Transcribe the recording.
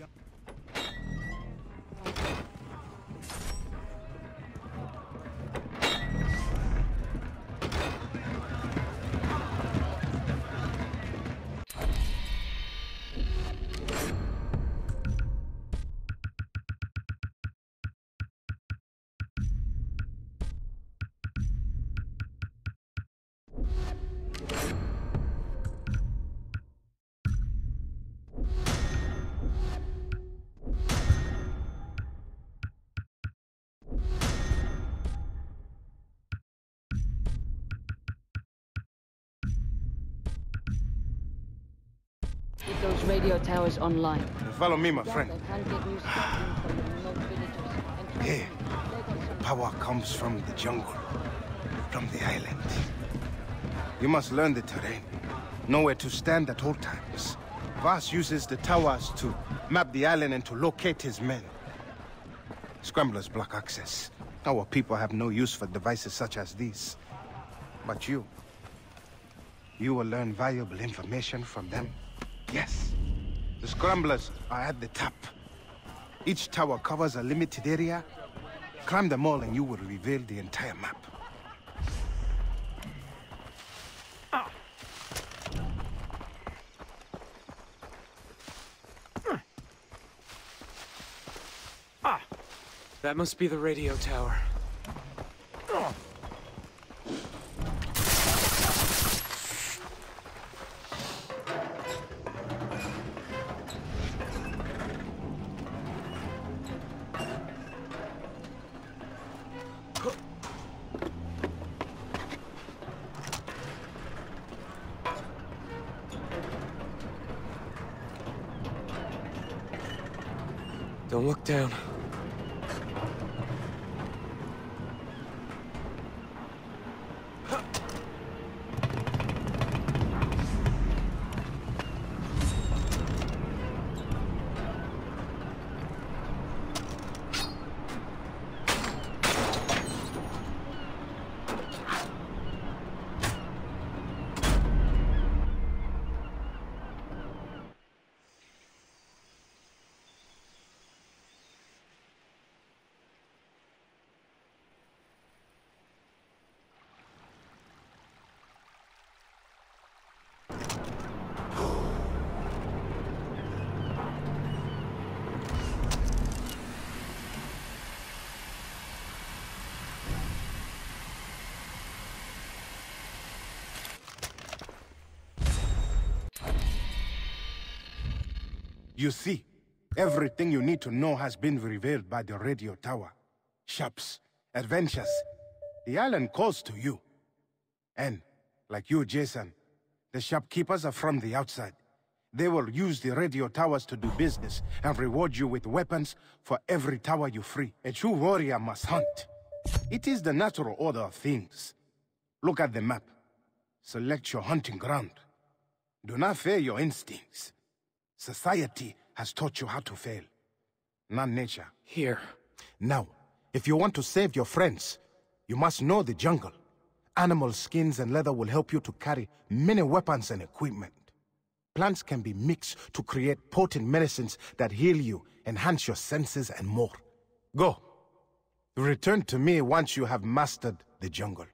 Get radio towers online. Follow me, my friend. They can get new Scotland ah. from the remote villages. and Here. Power comes from the jungle, from the island. You must learn the terrain. Know where to stand at all times. Vaas uses the towers to map the island and to locate his men. Scramblers block access. Our people have no use for devices such as these. But you, you will learn valuable information from them. Yes, the Scramblers are at the top. Each tower covers a limited area. Climb them all and you will reveal the entire map. That must be the radio tower. Don't look down. You see, everything you need to know has been revealed by the radio tower. Shops, adventures. The island calls to you. And, like you, Jason, the shopkeepers are from the outside. They will use the radio towers to do business and reward you with weapons for every tower you free. A true warrior must hunt. It is the natural order of things. Look at the map. Select your hunting ground. Do not fear your instincts. Society has taught you how to fail, not nature. Here. Now, if you want to save your friends, you must know the jungle. Animal skins and leather will help you to carry many weapons and equipment. Plants can be mixed to create potent medicines that heal you, enhance your senses, and more. Go. Return to me once you have mastered the jungle.